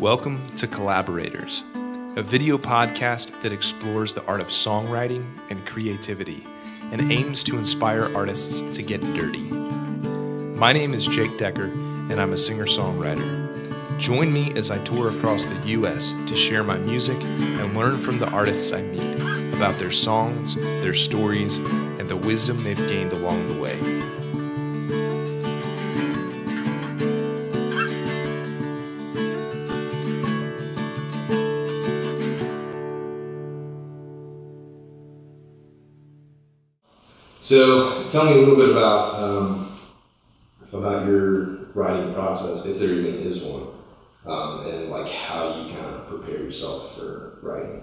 Welcome to Collaborators, a video podcast that explores the art of songwriting and creativity and aims to inspire artists to get dirty. My name is Jake Decker, and I'm a singer songwriter. Join me as I tour across the U.S. to share my music and learn from the artists I meet about their songs, their stories, and the wisdom they've gained along the way. So, tell me a little bit about um, about your writing process, if there even is one, um, and like how you kind of prepare yourself for writing.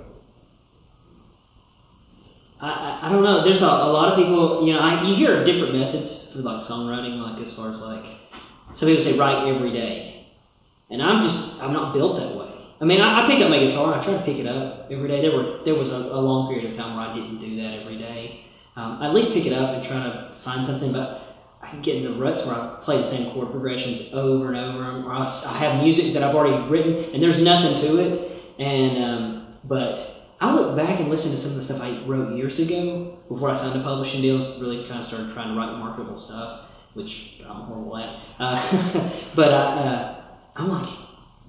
I, I don't know. There's a, a lot of people, you know, I, you hear different methods for like songwriting, like as far as like some people say write every day, and I'm just I'm not built that way. I mean, I, I pick up my guitar. I try to pick it up every day. There were there was a, a long period of time where I didn't do that every day. Um, at least pick it up and try to find something, but I get into ruts where I play the same chord progressions over and over, or I, I have music that I've already written and there's nothing to it. And um, but I look back and listen to some of the stuff I wrote years ago before I signed a publishing deal. Really kind of started trying to write marketable stuff, which I'm horrible at. Uh, but I, uh, I'm like,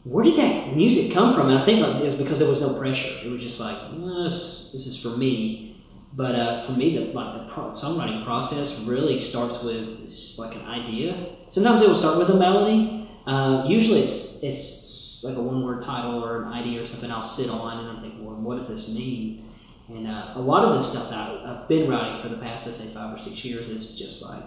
where did that music come from? And I think like, it was because there was no pressure. It was just like, this, this is for me. But uh, for me, the like the pro- songwriting process really starts with just like an idea. Sometimes it will start with a melody. Uh, usually, it's it's like a one word title or an idea or something. I'll sit on and I'm thinking, well, what does this mean? And uh, a lot of the stuff that I've been writing for the past, let's say, five or six years is just like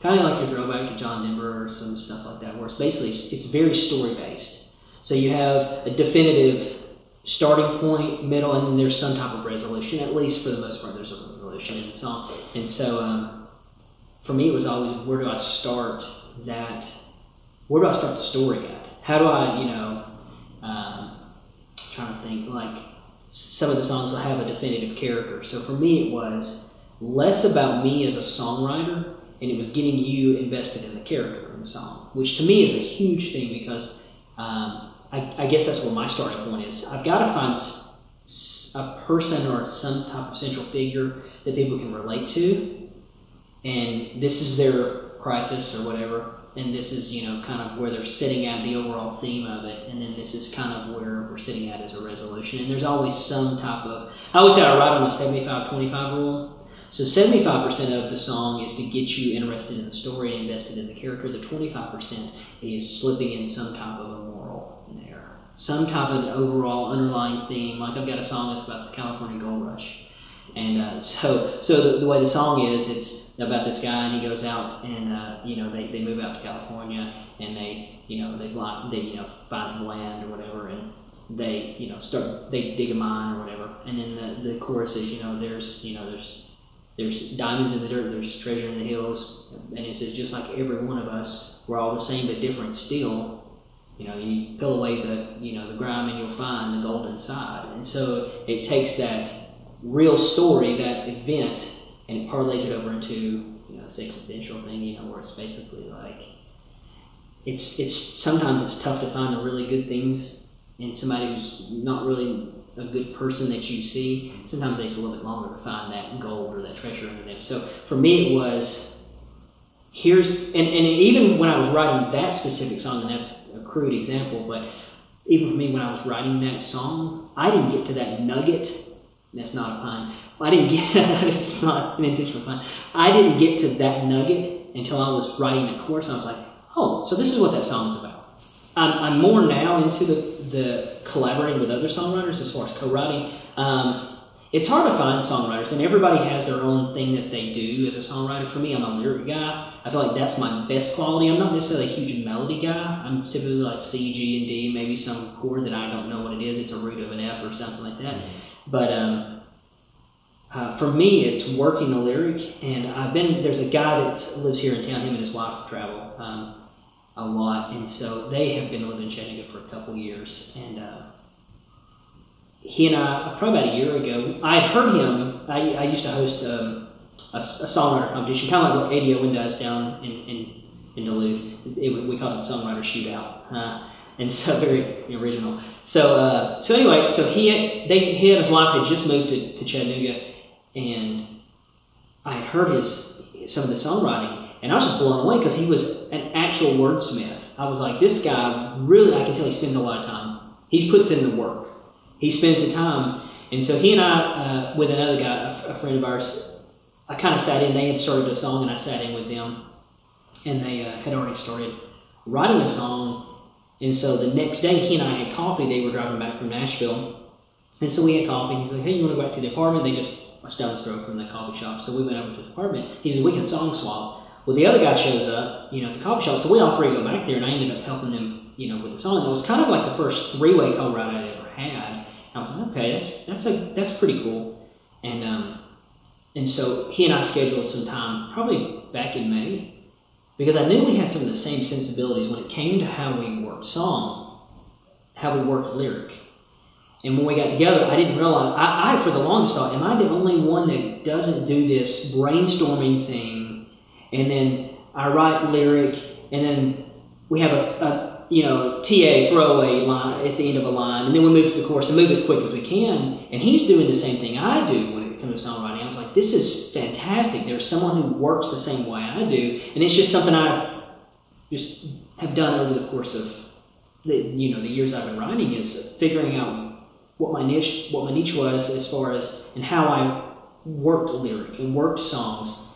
kind of like your throwback to John Denver or some stuff like that, where it's basically it's very story based. So you have a definitive starting point, middle, and then there's some type of resolution. At least for the most part, there's a resolution in the song. And so, um, for me, it was always where do I start that? Where do I start the story at? How do I, you know, um, trying to think like some of the songs will have a definitive character. So for me, it was less about me as a songwriter, and it was getting you invested in the character in the song, which to me is a huge thing because. Um, I, I guess that's what my starting point is. I've got to find a person or some type of central figure that people can relate to, and this is their crisis or whatever, and this is you know kind of where they're sitting at the overall theme of it, and then this is kind of where we're sitting at as a resolution. And there's always some type of I always say I write on the 75-25 rule. So 75% of the song is to get you interested in the story and invested in the character. The 25% is slipping in some type of a moral in there. Some type of an overall underlying theme. Like I've got a song that's about the California Gold Rush. And uh, so, so the, the, way the song is, it's about this guy, and he goes out, and uh, you know, they, they move out to California, and they, you know, they they you know find some land or whatever, and they, you know, start they dig a mine or whatever, and then the, the chorus is, you know, there's, you know, there's there's diamonds in the dirt, there's treasure in the hills, and it says just like every one of us, we're all the same but different still. You know, you peel away the you know the grime and you'll find the gold inside. And so it takes that real story, that event, and it parlays it over into you know this existential thing. You know, where it's basically like it's it's sometimes it's tough to find the really good things in somebody who's not really a good person that you see, sometimes it takes a little bit longer to find that gold or that treasure under them. So for me, it was here's and, and even when I was writing that specific song, and that's crude example, but even for me when I was writing that song, I didn't get to that nugget. That's not a pun. I didn't get it's not an intentional pun. I didn't get to that nugget until I was writing the chorus. I was like, oh, so this is what that song is about. I'm, I'm more now into the, the collaborating with other songwriters as far as co-writing. Um, it's hard to find songwriters, and everybody has their own thing that they do as a songwriter. For me, I'm a lyric guy. I feel like that's my best quality. I'm not necessarily a huge melody guy. I'm typically like C, G, and D, maybe some chord that I don't know what it is. It's a root of an F or something like that. But um, uh, for me, it's working the lyric, and I've been there's a guy that lives here in town. Him and his wife travel. Um, a lot, and so they have been living in Chattanooga for a couple years. And uh, he and I, probably about a year ago, I had heard him. I, I used to host um, a, a, songwriter competition, kind of like what ADO does down in, in, in Duluth. It, we call it the Songwriter Shootout. And so very original. So uh, so anyway, so he they he and his wife had just moved to, to Chattanooga, and I had heard his some of the songwriting, and I was just blown away because he was an actual wordsmith. I was like, this guy really, I can tell he spends a lot of time. He puts in the work. He spends the time, and so he and I, uh, with another guy, a, friend of ours, I kind of sat in. They had started a song, and I sat in with them, and they uh, had already started writing a song. And so the next day, he and I had coffee. They were driving back from Nashville, and so we had coffee. He's like, "Hey, you want to go back to the apartment?" They just a stone's throw from the coffee shop. So we went over to the apartment. He says, "We can song swap." Well, the other guy shows up, you know, at the coffee shop. So we all three go back there, and I ended up helping them, you know, with the song. It was kind of like the first three-way co-write I'd ever had. I was like, okay, that's that's a that's pretty cool. And um, and so he and I scheduled some time, probably back in May, because I knew we had some of the same sensibilities when it came to how we worked song, how we worked lyric. And when we got together, I didn't realize, I, I for the longest thought, am I the only one that doesn't do this brainstorming thing? And then I write lyric, and then we have a, a you know, TA throwaway line at the end of a line, and then we move to the chorus and move as quick as we can. And he's doing the same thing I do when it comes to songwriting. I was like, this is fantastic. There's someone who works the same way I do, and it's just something I've just have done over the course of the you know the years I've been writing is figuring out what my niche what my niche was as far as and how I worked lyric and worked songs,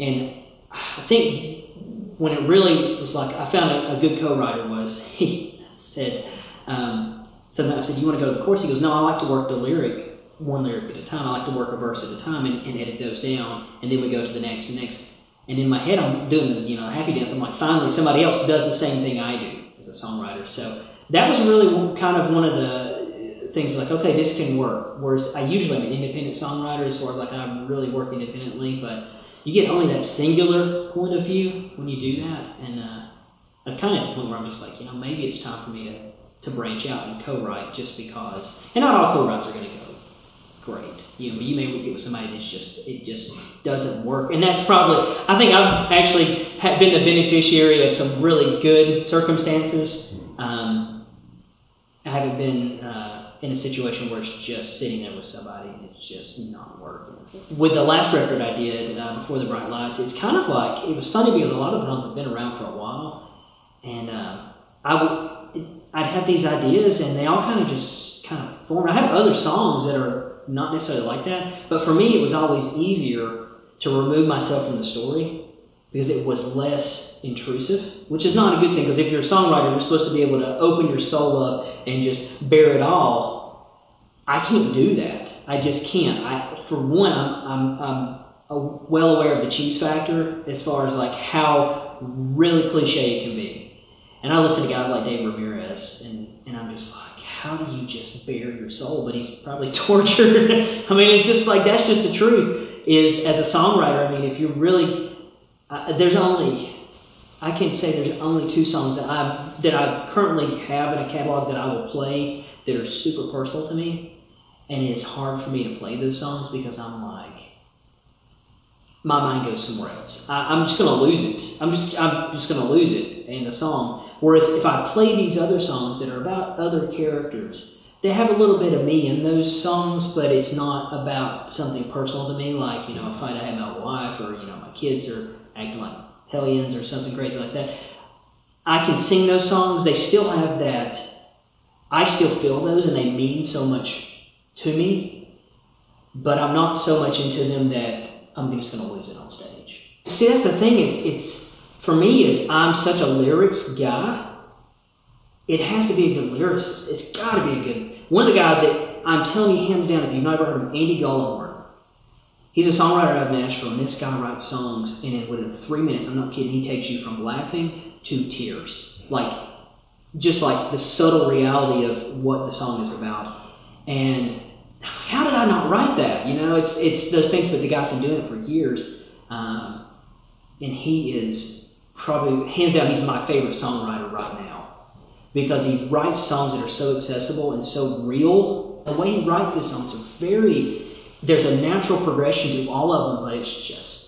and I think when it really was like I found a, a good co-writer was he said um, something I said you want to go to the course? He goes no I like to work the lyric one lyric at a time. I like to work a verse at a time and, and edit those down and then we go to the next and next. And in my head I'm doing you know happy dance. I'm like finally somebody else does the same thing I do as a songwriter. So that was really kind of one of the things like okay this can work. Whereas I usually am an independent songwriter as far as like I really work independently but you get only that singular point of view when you do that. And uh, I'm kind of at the point where I'm just like, you know, maybe it's time for me to, to branch out and co-write just because. And not all co-writes are going to go great. You know, you may get with somebody that's just it just doesn't work, and that's probably. I think I've actually been the beneficiary of some really good circumstances. Um, I haven't been. Uh, in a situation where it's just sitting there with somebody just not working. With the last record I did uh, before the Bright Lights, it's kind of like it was funny because a lot of the songs have been around for a while, and uh, I would I'd have these ideas and they all kind of just kind of formed. I have other songs that are not necessarily like that, but for me it was always easier to remove myself from the story because it was less intrusive, which is not a good thing because if you're a songwriter, you're supposed to be able to open your soul up and just bear it all. I can't do that. I just can't. I, for one, I'm, I'm, I'm well aware of the cheese factor as far as like how really cliche it can be. And I listen to guys like Dave Ramirez, and, and I'm just like, how do you just bare your soul? But he's probably tortured. I mean, it's just like that's just the truth. Is as a songwriter, I mean, if you're really uh, there's only I can say there's only two songs that I that I currently have in a catalog that I will play that are super personal to me, and it's hard for me to play those songs because I'm like my mind goes somewhere else. I, am just gonna lose it. I'm just I'm just gonna lose it in the song. Whereas if I play these other songs that are about other characters, they have a little bit of me in those songs, but it's not about something personal to me, like you know a fight I had my wife or you know my kids are acting like hellions or something crazy like that. I can sing those songs. They still have that. I still feel those, and they mean so much to me. But I'm not so much into them that I'm just going to lose it on stage. See, that's the thing. It's it's for me. It's I'm such a lyrics guy. It has to be a good lyricist. It's got to be a good. One of the guys that I'm telling you hands down, if you've never heard of Andy Gullahorn. He's a songwriter out of Nashville, and this guy writes songs, and within three minutes, I'm not kidding, he takes you from laughing to tears. Like, just like the subtle reality of what the song is about. And how did I not write that? You know, it's it's those things, but the guy's been doing it for years, um, and he is probably hands down he's my favorite songwriter right now because he writes songs that are so accessible and so real. The way he writes his songs are very. There's a natural progression to all of them, but it's just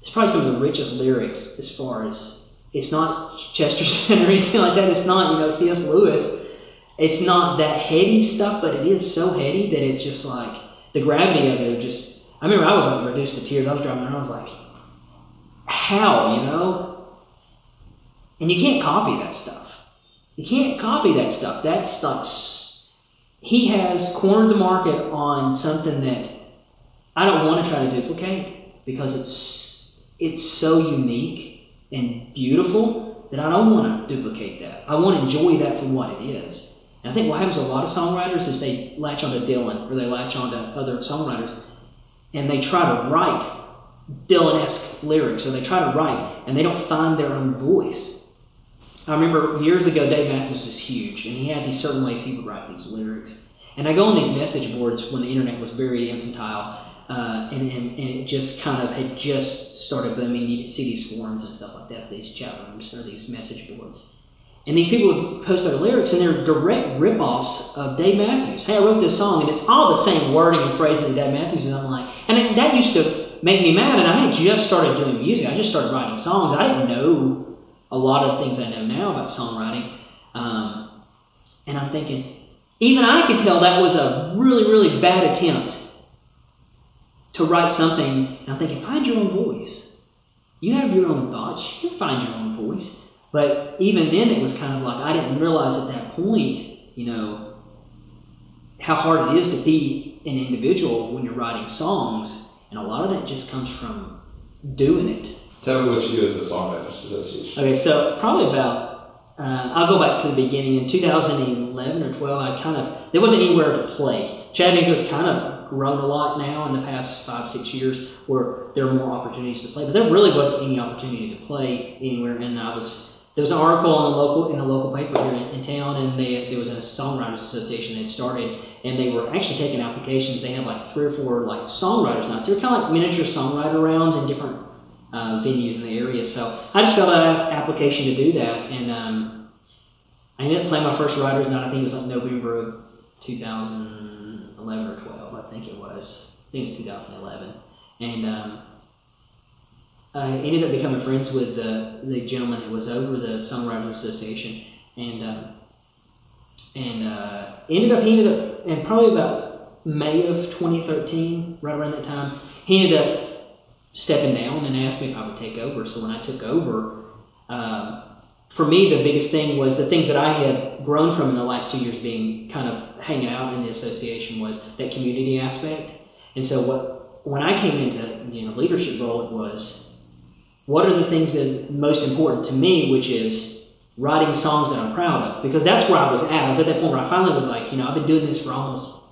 it's probably some of the richest lyrics as far as it's not Chesterton or anything like that. It's not you know C.S. Lewis. It's not that heady stuff, but it is so heady that it's just like the gravity of it. Just I remember I was like reduced to tears. I was driving around. I was like, how you know? And you can't copy that stuff. You can't copy that stuff. That's like he has cornered the market on something that I don't want to try to duplicate because it's it's so unique and beautiful that I don't want to duplicate that. I want to enjoy that for what it is. And I think what happens to a lot of songwriters is they latch onto Dylan or they latch onto other songwriters and they try to write Dylan-esque lyrics or they try to write and they don't find their own voice. I remember years ago Dave Matthews was huge and he had these certain ways he would write these lyrics. And I go on these message boards when the internet was very infantile uh, and, and, and it just kind of had just started booming. You could see these forums and stuff like that, these chat rooms or these message boards. And these people would post their lyrics, and they're direct rip-offs of Dave Matthews. Hey, I wrote this song, and it's all the same wording and phrasing that Dave Matthews. is I'm like, and that used to make me mad. And I had just started doing music. I just started writing songs. I didn't know a lot of things I know now about songwriting. Um, and I'm thinking, even I could tell that was a really, really bad attempt to write something. And I'm thinking, find your own voice. You have your own thoughts. You can find your own voice. But even then, it was kind of like I didn't realize at that point, you know, how hard it is to be an individual when you're writing songs. And a lot of that just comes from doing it. Tell me what you do at the Songwriters Association. Okay, so probably about, uh, I'll go back to the beginning. In 2011 or 12, I kind of, there wasn't anywhere to play. Chattanooga's kind of grown a lot now in the past five, six years where there are more opportunities to play. But there really wasn't any opportunity to play anywhere. And I was there was an article on the local in the local paper here in, in town, and they, there was a songwriters association that started, and they were actually taking applications. They had like three or four like songwriters nights. They were kind of like miniature songwriter rounds in different uh, venues in the area. So I just filled out an application to do that, and um, I ended up playing my first writers night. I think it was like November of 2011 or 12 I think it was. I think it was 2011. And um, I ended up becoming friends with the, the gentleman that was over the Songwriters Association. And um, and uh, ended up, he ended up, and probably about May of 2013, right around that time, he ended up stepping down and asked me if I would take over. So when I took over, um, for me, the biggest thing was the things that I had grown from in the last two years being kind of hanging out in the association was that community aspect. And so what when I came into you know leadership role, it was what are the things that are most important to me, which is writing songs that I'm proud of, because that's where I was at. I was at that point where I finally was like, you know, I've been doing this for almost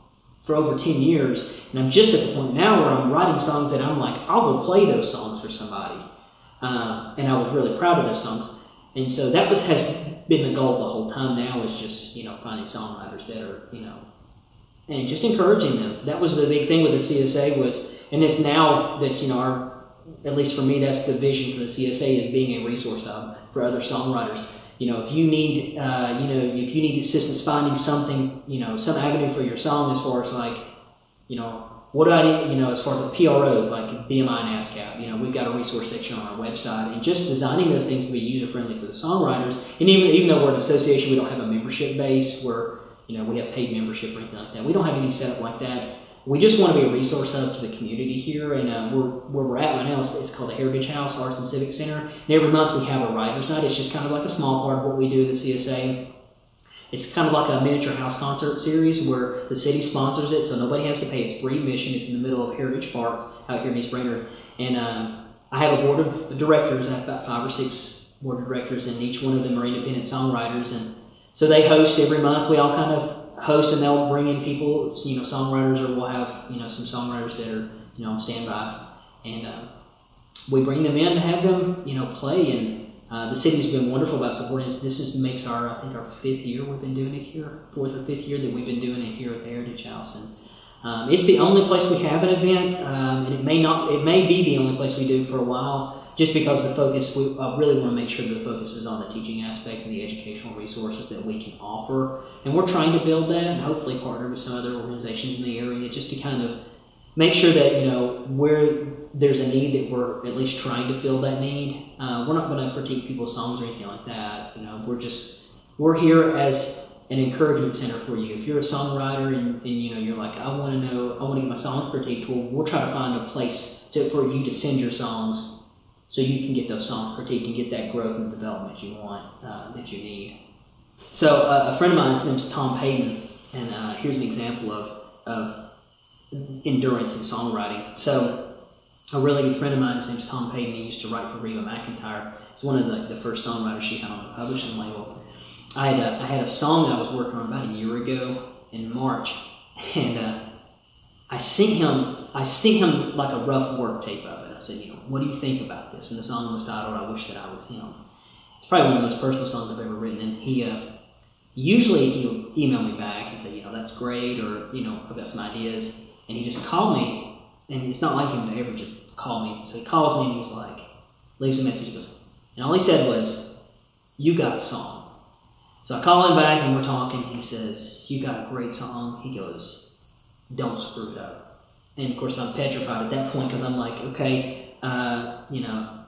for over 10 years, and I'm just at the point now where I'm writing songs that I'm like, I'll go play those songs for somebody. Uh, and I was really proud of those songs. And so that was, has been the goal the whole time now is just, you know, finding songwriters that are, you know, and just encouraging them. That was the big thing with the CSA was, and it's now that's, you know, our, at least for me, that's the vision for the CSA is being a resource hub for other songwriters. You know, if you need, uh, you know, if you need assistance finding something, you know, some avenue for your song as far as like, you know, what do I need, you know, as far as the PROs, like BMI and ASCAP, you know, we've got a resource section on our website, and just designing those things to be user-friendly for the songwriters, and even, even though we're an association, we don't have a membership base where, you know, we have paid membership or anything like that. We don't have anything set up like that. We just want to be a resource hub to the community here, and uh, we're, where we're at right now is it's called the Heritage House Arts and Civic Center, and every month we have a writer's night. It's just kind of like a small part of what we do at the CSA. It's kind of like a miniature house concert series where the city sponsors it, so nobody has to pay. It's free admission. It's in the middle of Heritage Park out here in East Brainerd. And um, I have a board of directors. I have about five or six board of directors, and each one of them are independent songwriters. And so they host every month. We all kind of host, and they'll bring in people, you know, songwriters, or we'll have you know some songwriters that are you know on standby, and uh, we bring them in to have them you know play. And uh, the city's been wonderful about supporting us. This is makes our, I think, our fifth year we've been doing it here, fourth or fifth year that we've been doing it here at the Heritage House, and um, it's the only place we have an event, um, and it may not, it may be the only place we do for a while, just because the focus. We uh, really want to make sure that the focus is on the teaching aspect and the educational resources that we can offer, and we're trying to build that, and hopefully partner with some other organizations in the area just to kind of make sure that you know where there's a need that we're at least trying to fill that need. Uh, we're not going to critique people's songs or anything like that. You know, we're just we're here as an encouragement center for you. If you're a songwriter and, and you know you're like, I want to know, I want to get my songs critiqued. Well, we'll try to find a place to, for you to send your songs so you can get those songs critiqued and get that growth and development you want uh, that you need. So uh, a friend of mine, his name's Tom Payton, and uh, here's an example of of endurance in songwriting. So a really good friend of mine, his name's Tom Payton. He used to write for Reba McEntire. He's one of the, the first songwriters she had on the publishing label I had a, I had a song I was working on about a year ago in March, and uh, I sent him I sent him like a rough work tape of said, you know, what do you think about this? And the song was titled "I Wish That I Was Him." It's probably one of the most personal songs I've ever written. And he uh, usually he'll email me back and say, you know, that's great, or you know, I've got some ideas. And he just called me, and it's not like him to ever just call me. So he calls me and he was like, leaves a message. Goes, and all he said was, "You got a song." So I call him back and we're talking. He says, You got a great song. He goes, Don't screw it up. And of course, I'm petrified at that point because I'm like, Okay, uh, you know.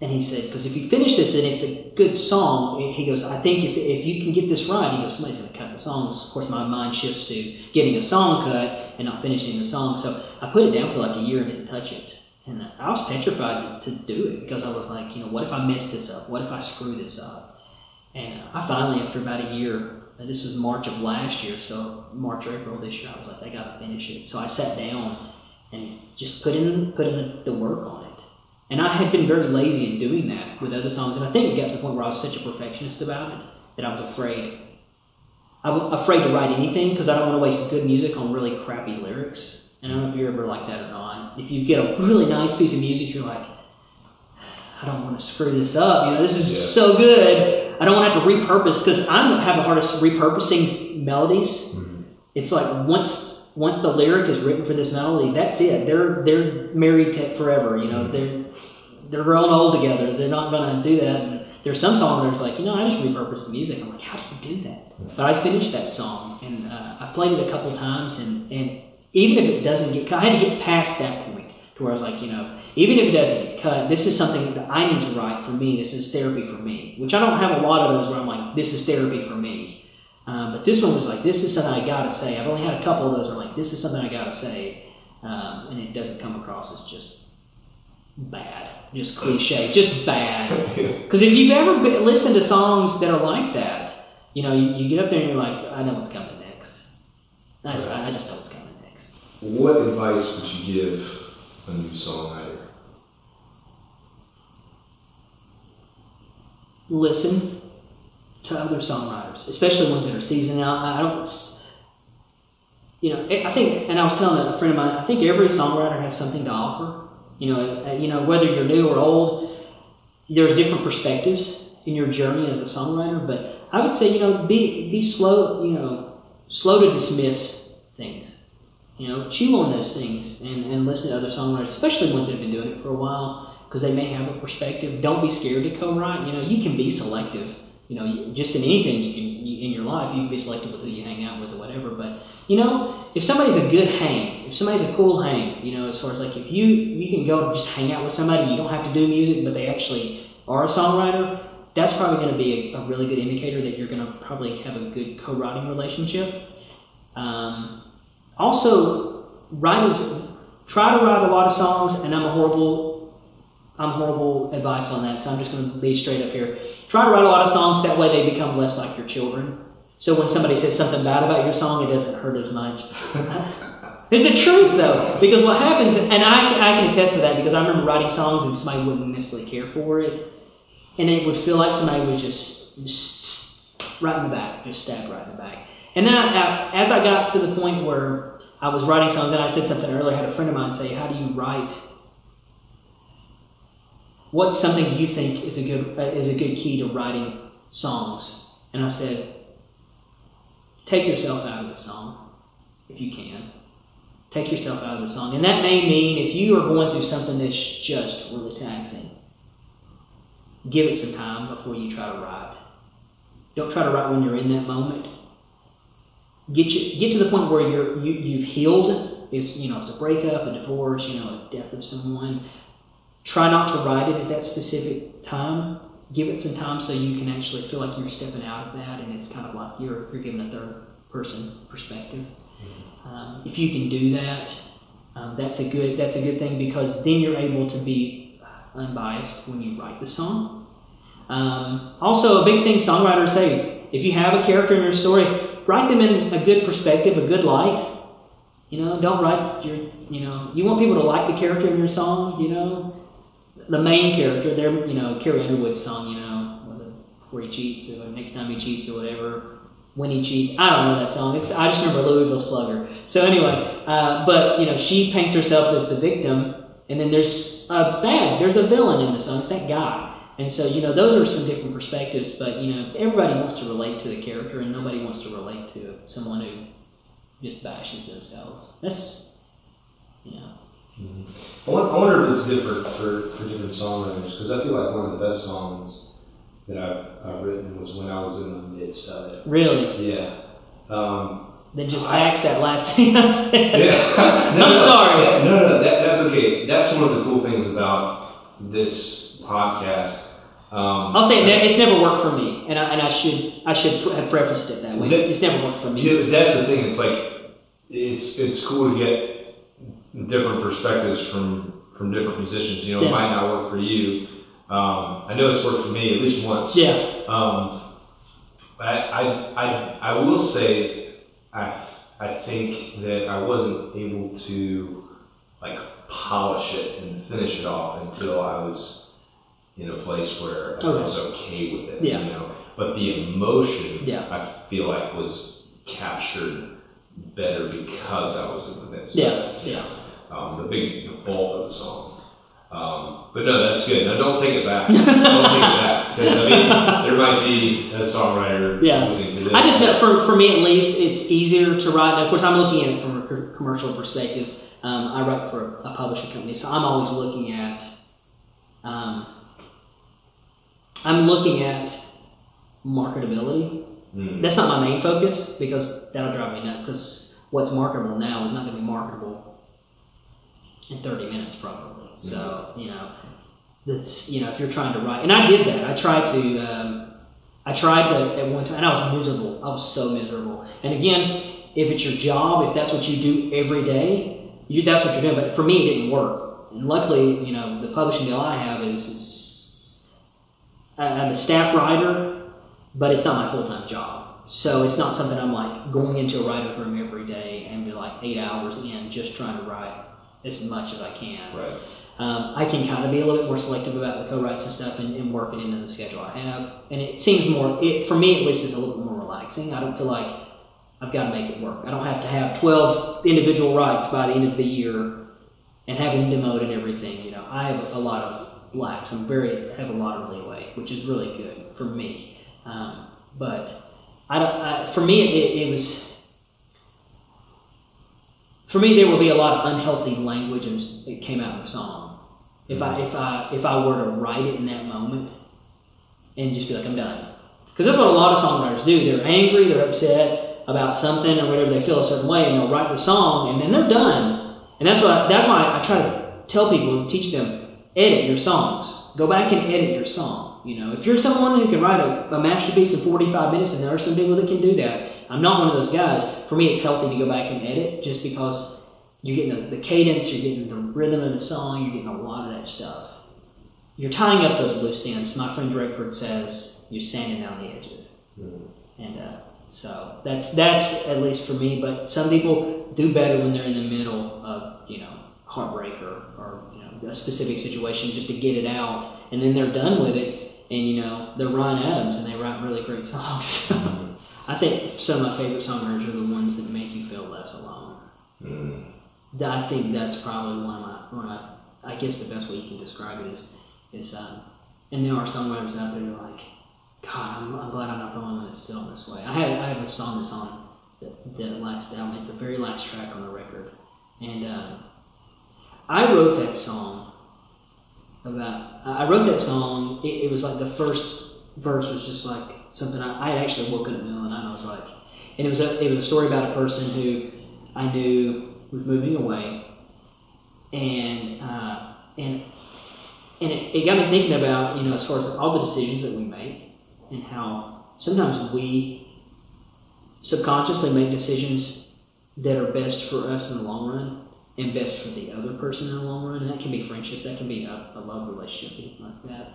And he said, Because if you finish this and it's a good song, he goes, I think if, if you can get this right, he goes, Somebody's going to cut the songs. Of course, my mind shifts to getting a song cut and not finishing the song. So I put it down for like a year and didn't touch it. And I was petrified to do it because I was like, you know, what if I mess this up? What if I screw this up? And I finally, after about a year, and this was March of last year, so March or April this year, I was like, I gotta finish it. So I sat down and just put in put in the work on it. And I had been very lazy in doing that with other songs, and I think it got to the point where I was such a perfectionist about it that I was afraid. I was afraid to write anything because I don't want to waste good music on really crappy lyrics. And I don't know if you're ever like that or not. If you get a really nice piece of music, you're like, I don't want to screw this up. You know, this is yeah. so good. I don't want to have to repurpose because I have the hardest repurposing melodies. Mm-hmm. It's like once once the lyric is written for this melody, that's it. They're they're married to forever. You know, mm-hmm. they're they're growing old together. They're not going to do that. And there's some songwriters like, you know, I just repurpose the music. I'm like, how do you do that? But I finished that song and uh, I played it a couple times, and and even if it doesn't get, I had to get past that point to where I was like, you know, even if it doesn't cut, this is something that I need to write for me. This is therapy for me, which I don't have a lot of those where I'm like, this is therapy for me. Um, but this one was like, this is something I gotta say. I've only had a couple of those where I'm like, this is something I gotta say. Um, and it doesn't come across as just bad, just cliche, just bad. Because if you've ever been, listened to songs that are like that, you know, you, you, get up there and you're like, I know what's coming next. I just, I just know what's coming next. What advice would you give a new songwriter? Listen to other songwriters, especially ones that are seasoned. Now, I don't, you know, I think, and I was telling a friend of mine, I think every songwriter has something to offer. You know, uh, you know, whether you're new or old, there's different perspectives in your journey as a songwriter. But I would say, you know, be be slow, you know, slow to dismiss things. You know, chew on those things and, and listen to other songwriters, especially ones that have been doing it for a while, because they may have a perspective. Don't be scared to co-write. You know, you can be selective. You know, just in anything you can in your life, you can be selective with who you hang out with or whatever. But you know, if somebody's a good hang, if somebody's a cool hang, you know, as far as like if you you can go and just hang out with somebody, you don't have to do music, but they actually are a songwriter. That's probably going to be a, a really good indicator that you're going to probably have a good co-writing relationship. Um, also, writers try to write a lot of songs, and I'm a horrible I'm horrible advice on that, so I'm just going to be straight up here. Try to write a lot of songs, that way they become less like your children. So when somebody says something bad about your song, it doesn't hurt as much. it's the truth, though, because what happens, and I, I can attest to that because I remember writing songs and somebody wouldn't necessarily care for it, and it would feel like somebody was just, just right in the back, just stabbed right in the back. And then I, as I got to the point where I was writing songs, and I said something earlier, I had a friend of mine say, How do you write? What something do you think is a good, uh, is a good key to writing songs? And I said, Take yourself out of the song if you can. Take yourself out of the song. And that may mean if you are going through something that's just really taxing, give it some time before you try to write. Don't try to write when you're in that moment get you get to the point where you're you, you've healed It's you know, if it's a breakup, a divorce, you know, a death of someone. Try not to write it at that specific time. Give it some time so you can actually feel like you're stepping out of that, and it's kind of like you're you're giving a third person perspective. Um, if you can do that, um, that's a good that's a good thing because then you're able to be unbiased when you write the song. Um, also, a big thing songwriters say: if you have a character in your story, write them in a good perspective, a good light. You know, don't write your you know you want people to like the character in your song. You know, the main character. They're you know Carrie Underwood's song. You know, before he cheats or next time he cheats or whatever when he cheats. I don't know that song. It's I just remember Louisville Slugger. So anyway, uh, but you know she paints herself as the victim, and then there's a bad, there's a villain in the song. It's that guy. And so you know those are some different perspectives. But you know everybody wants to relate to the character, and nobody wants to relate to someone who just bashes themselves. That's you know. I won- I wonder if it's different for, for different songwriters because I feel like one of the best songs that I've, I've written was when I was in the midst of it. Really, Yeah. Um, then just I- axe that last thing I said. yeah. I'm sorry. Yeah, no, no, that, that's okay. That's one of the cool things about this podcast. Um, I'll say it, it's never worked for me, and I, and I should I should have prefaced it that way. It's never worked for me. Yeah, that's the thing. It's like it's it's cool to get different perspectives from from different musicians. You know, Yeah. it might not work for you. Um, I know it's worked for me at least once. Yeah, Um, but I, I, I, I will say, I, I think that I wasn't able to like polish it and finish it off until I was in a place where I Okay. was okay with it. Yeah. You know, but the emotion, Yeah. I feel like was captured better because I was in the midst. Yeah, Of it. yeah. Um, the big, the bulk of the song. Um, but no, that's good. Now don't take it back. don't take it back because I mean there might be a songwriter Yeah. this. I just know for, for me at least, it's easier to write. Of course, I'm looking at it from a commercial perspective. Um, I write for a publishing company, so I'm always looking at. Um, I'm looking at marketability. Mm. That's not my main focus because that'll drive me nuts. Because what's marketable now is not going to be marketable in 30 minutes, probably. So you know, that's you know, if you're trying to write, and I did that. I tried to. Um, I tried to at one time, and I was miserable. I was so miserable. And again, if it's your job, if that's what you do every day, you, that's what you're doing. But for me, it didn't work. And luckily, you know, the publishing deal I have is, is I'm a staff writer, but it's not my full time job. So it's not something I'm like going into a writer's room every day and be like eight hours in just trying to write as much as I can. Right. Um, I can kind of be a little bit more selective about the co-writes and stuff and, and work it into the schedule I have. And it seems more, it, for me at least, it's a little bit more relaxing. I don't feel like I've got to make it work. I don't have to have 12 individual writes by the end of the year and have them demoed and everything. You know, I have a lot of blacks. I'm very, have a lot of leeway, which is really good for me. Um, but I don't, I, for me, it, it was, for me, there will be a lot of unhealthy language and it came out in the song. If I if I if I were to write it in that moment and just be like I'm done, because that's what a lot of songwriters do. They're angry, they're upset about something or whatever they feel a certain way, and they'll write the song and then they're done. And that's why that's why I try to tell people teach them edit your songs. Go back and edit your song. You know, if you're someone who can write a, a masterpiece in 45 minutes, and there are some people that can do that. I'm not one of those guys. For me, it's healthy to go back and edit just because you're getting the, the cadence, you're getting the rhythm of the song, you're getting a lot of that stuff. You're tying up those loose ends. My friend Drakeford says you're sanding down the edges, Mm. and uh, so that's that's at least for me. But some people do better when they're in the middle of you know heartbreak or, or a specific situation just to get it out, and then they're done with it. And you know they're Ryan Adams, and they write really great songs. I think some of my favorite songwriters are the ones that make you feel less alone. Mm. I think that's probably one of my one of my. I guess the best way you can describe it is is um, and there are songwriters out there who are like, God, I'm, I'm glad I'm not the only one that's feeling this way. I had I have a song that's on the, the last album. It's the very last track on the record, and um, I wrote that song about. I wrote that song. It, it was like the first verse was just like something I, I actually woke up in the middle of the night and I was like, and it was a it was a story about a person who I knew was moving away, and uh, and and it, it got me thinking about you know as far as all the decisions that we make and how sometimes we subconsciously make decisions that are best for us in the long run and best for the other person in the long run. And that can be friendship, that can be a, a love relationship, anything like that.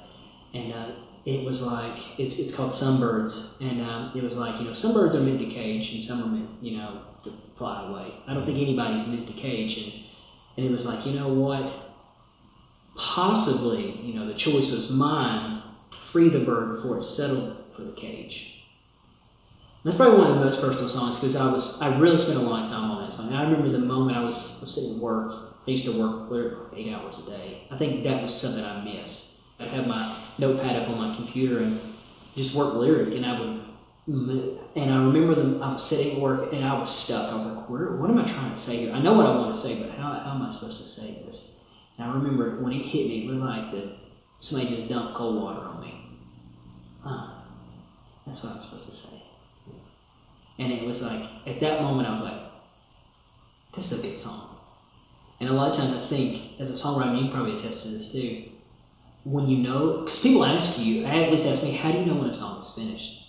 And uh, it was like it's it's called sunbirds, and um, it was like you know some birds are meant to cage and some are meant you know to fly away. I don't think anybody's meant to cage, and and it was like you know what, possibly you know the choice was mine to free the bird before it settled for the cage. That's probably one of the most personal songs because I was I really spent a lot of time on that song. I remember the moment I was, was sitting at work. I used to work literally eight hours a day. I think that was something I missed. I'd have my notepad up on my computer and just work lyric, and I would. Mm, and I remember them. I was sitting at work and I was stuck. I was like, "Where? What am I trying to say here? I know what I want to say, but how, how am I supposed to say this?" And I remember when it hit me, it was like that somebody just dumped cold water on me. Huh. That's what I'm supposed to say. And it was like at that moment I was like, "This is a good song." And a lot of times I think, as a songwriter, you can probably attest to this too when you know, because people ask you, at least ask me, how do you know when a song is finished?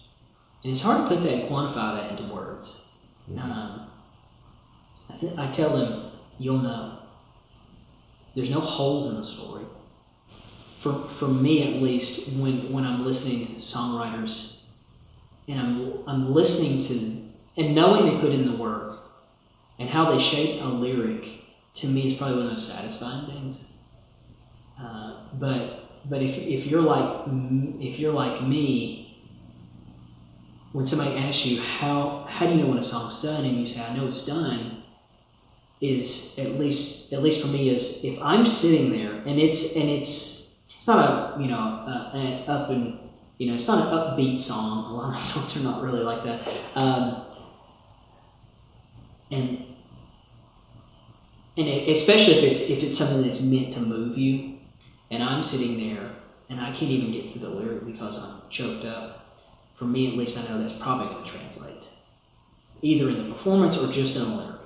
And it's hard to put that and quantify that into words. Mm-hmm. Um, I, th- I tell them, you'll know. There's no holes in the story. For, for me, at least, when, when I'm listening to songwriters and I'm, I'm listening to and knowing they put in the work and how they shape a lyric, to me, is probably one of the most satisfying things. Uh, but but if, if you're like if you're like me, when somebody asks you how how do you know when a song's done, and you say I know it's done, is at least at least for me is if I'm sitting there and it's and it's it's not a you know a, a up and you know it's not an upbeat song. A lot of songs are not really like that. Um, and and especially if it's if it's something that's meant to move you and I'm sitting there and I can't even get through the lyric because I'm choked up, for me at least, I know that's probably going to translate. Either in the performance or just in the lyric.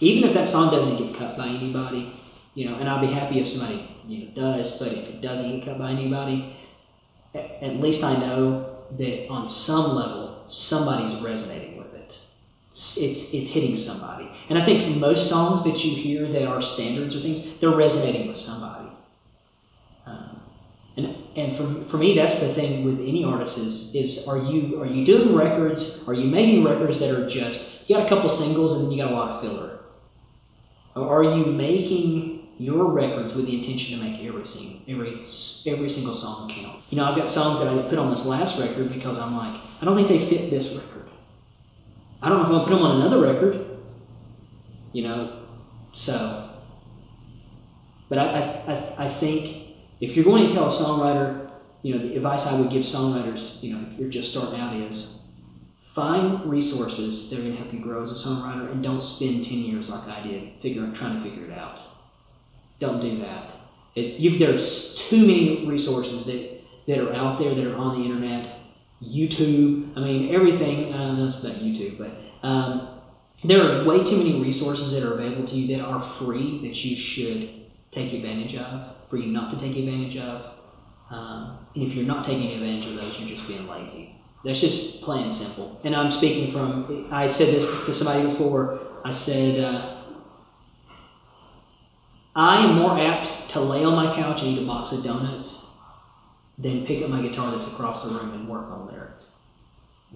Even if that song doesn't get cut by anybody, you know, and I'll be happy if somebody you know does, but if it doesn't get cut by anybody, at least I know that on some level somebody's resonating with it. It's it's hitting somebody, and I think most songs that you hear that are standards or things, they're resonating with somebody. Um, and, and for, for me, that's the thing with any artist is, is are you are you doing records? Are you making records that are just you got a couple singles and then you got a lot of filler? Or are you making your records with the intention to make every sing, every every single song count? You know, I've got songs that I put on this last record because I'm like, I don't think they fit this record. I don't know if I'll put them on another record. You know, so. But I, I, I think if you're going to tell a songwriter, you know, the advice I would give songwriters, you know, if you're just starting out is find resources that are going to help you grow as a songwriter and don't spend 10 years like I did figuring, trying to figure it out. Don't do that. It's, there's too many resources that, that are out there that are on the internet. YouTube, I mean, everything, I don't know about YouTube, but um, there are way too many resources that are available to you that are free that you should take advantage of for you not to take advantage of. Um, and if you're not taking advantage of those, you're just being lazy. That's just plain and simple. And I'm speaking from, I said this to somebody before. I said, uh, I am more apt to lay on my couch and eat a box of donuts than pick up my guitar that's across the room and work on lyrics.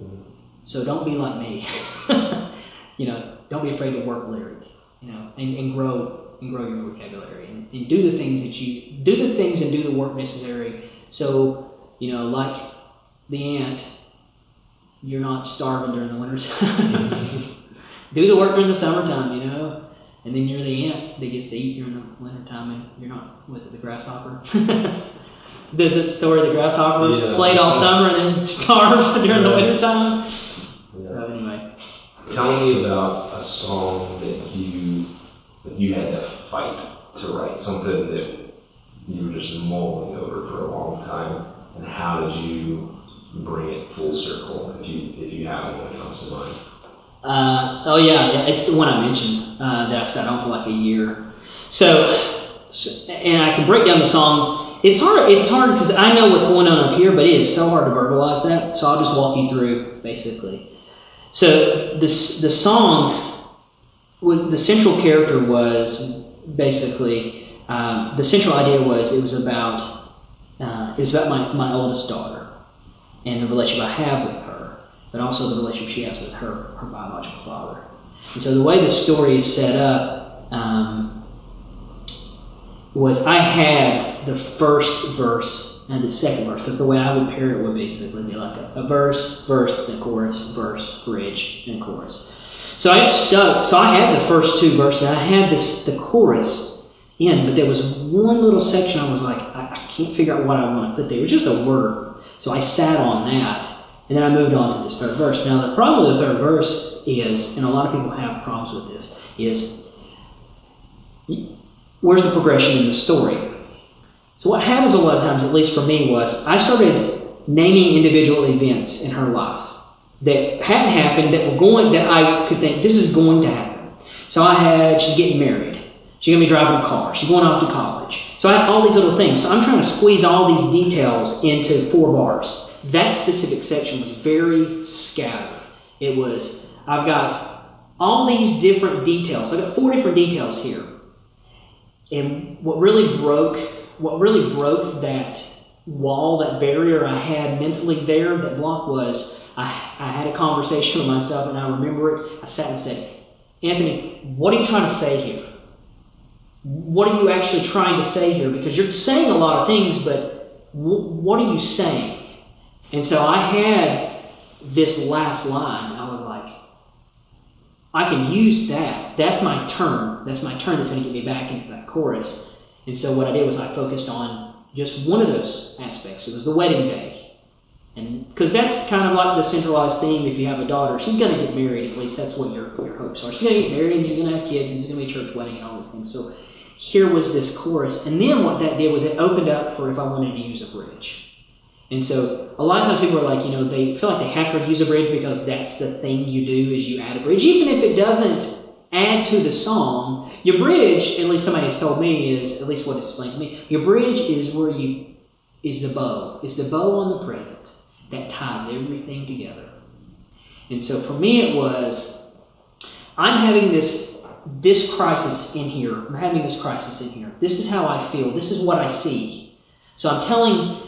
Mm-hmm. So don't be like me. you know, don't be afraid to work lyric, you know, and, and grow and grow your vocabulary and, and do the things that you do the things and do the work necessary so you know like the ant you're not starving during the winter time do the work during the summertime you know and then you're the ant that gets to eat during the wintertime and you're not was it the grasshopper there's that story the grasshopper yeah. played all summer and then starved during yeah. the wintertime yeah. so anyway tell me about a song that you that you had to fight to write something that you were just mulling over for a long time, and how did you bring it full circle if you if you have one that comes to mind? Uh, oh yeah, it's the one I mentioned. uh, that I sat on for like a year. So, so, and I can break down the song. It's hard. It's hard because I know what's going on up here, but it is so hard to verbalize that. So I'll just walk you through basically. So this the song, with the central character was basically um, the central idea was it was about uh, it was about my, my oldest daughter and the relationship I have with her, but also the relationship she has with her her biological father. And so the way the story is set up um, was I had the first verse and the second verse, because the way I would pair it would basically be like a, a verse, verse, then chorus, verse, bridge, and chorus. So I stuck. So I had the first two verses. I had this the chorus in, but there was one little section I was like, I, I can't figure out what I want to put there. It was just a word. So I sat on that, and then I moved on to this third verse. Now the problem with the third verse is, and a lot of people have problems with this, is where's the progression in the story? So what happens a lot of times, at least for me, was I started naming individual events in her life that hadn't happened that were going that I could think this is going to happen. So I had she's getting married. She's gonna be driving a car. She's going off to college. So I had all these little things. So I'm trying to squeeze all these details into four bars. That specific section was very scattered. It was I've got all these different details. I've got four different details here. And what really broke what really broke that wall, that barrier I had mentally there, that block was I, I had a conversation with myself and I remember it. I sat and said, Anthony, what are you trying to say here? What are you actually trying to say here? Because you're saying a lot of things, but what are you saying? And so I had this last line. I was like, I can use that. That's my turn. That's my turn that's going to get me back into that chorus. And so what I did was I focused on just one of those aspects. It was the wedding day. And because that's kind of like the centralized theme if you have a daughter, she's going to get married, at least that's what your, your hopes are. She's going to get married and she's going to have kids and it's going to be a church wedding and all those things. So here was this chorus. And then what that did was it opened up for if I wanted to use a bridge. And so a lot of times people are like, you know, they feel like they have to use a bridge because that's the thing you do is you add a bridge. Even if it doesn't add to the song, your bridge, at least somebody has told me, is at least what it's explained to me. Your bridge is where you is the bow. It's the bow on the present that ties everything together. And so for me, it was I'm having this this crisis in here. I'm having this crisis in here. This is how I feel. This is what I see. So I'm telling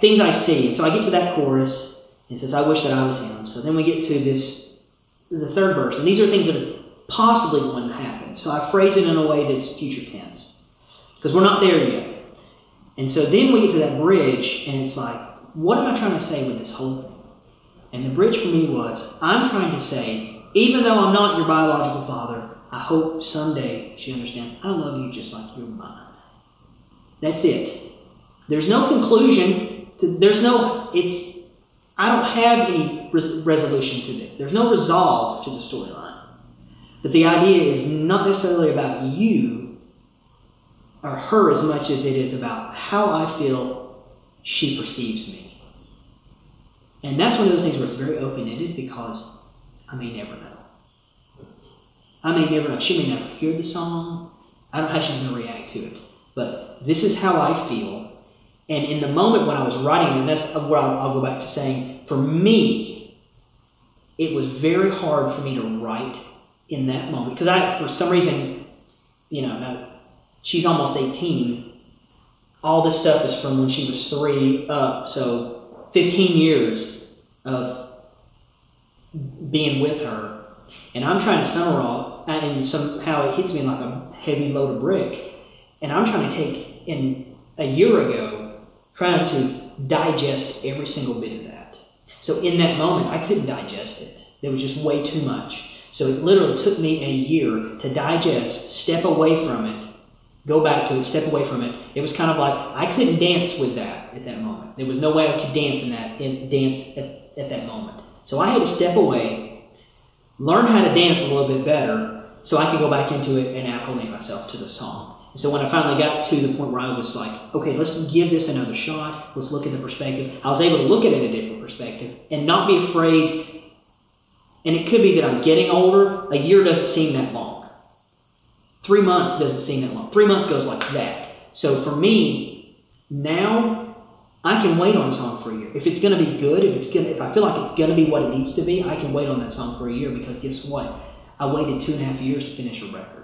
things I see. And so I get to that chorus and says, "I wish that I was him." So then we get to this the third verse, and these are things that are possibly going to happen. So I phrase it in a way that's future tense because we're not there yet. And so then we get to that bridge, and it's like, what am I trying to say with this whole thing? And the bridge for me was, I'm trying to say, even though I'm not your biological father, I hope someday she understands I love you just like you're mine. That's it. There's no conclusion. There's no, it's, I don't have any re- resolution to this. There's no resolve to the storyline. But the idea is not necessarily about you or her as much as it is about how I feel she perceives me. And that's one of those things where it's very open ended because I may never know. I may never know. She may never hear the song. I don't know how she's going to react to it. But this is how I feel. And in the moment when I was writing, and that's where I'll, I'll go back to saying, for me, it was very hard for me to write in that moment because I, for some reason, you know, she's almost 18. All this stuff is from when she was three up, so 15 years of being with her. And I'm trying to summarize, and somehow it hits me like a heavy load of brick. And I'm trying to take, in a year ago, trying to digest every single bit of that. So in that moment, I couldn't digest it. There was just way too much. So it literally took me a year to digest, step away from it, go back to it, step away from it. It was kind of like I couldn't dance with that at that moment. There was no way I could dance in that dance at, at that moment. So I had to step away, learn how to dance a little bit better, so I could go back into it and acclimate myself to the song. And so when I finally got to the point where I was like, okay, let's give this another shot. Let's look at the perspective. I was able to look at it in a different perspective and not be afraid. And it could be that I'm getting older. A year doesn't seem that long. Three months doesn't seem that long. Three months goes like that. So for me, now I can wait on a song for a year. If it's going to be good, if it's gonna, if I feel like it's going to be what it needs to be, I can wait on that song for a year because guess what? I waited two and a half years to finish a record.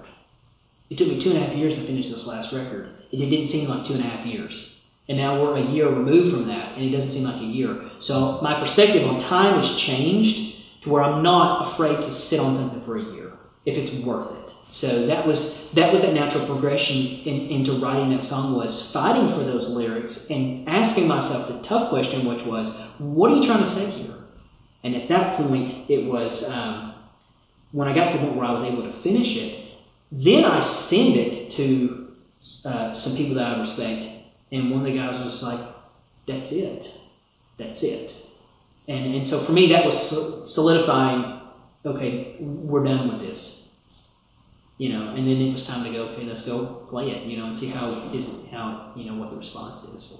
It took me two and a half years to finish this last record. It didn't seem like two and a half years. And now we're a year removed from that, and it doesn't seem like a year. So my perspective on time has changed to where I'm not afraid to sit on something for a year if it's worth it. So that was that was that natural progression in, into writing that song was fighting for those lyrics and asking myself the tough question, which was, what are you trying to say here? And at that point, it was um, when I got to the point where I was able to finish it. Then I send it to uh, some people that I respect, and one of the guys was like, "That's it, that's it." And and so for me, that was solidifying. Okay, we're done with this you know, and then it was time to go. Okay, let's go play it, you know, and see how is how you know what the response is.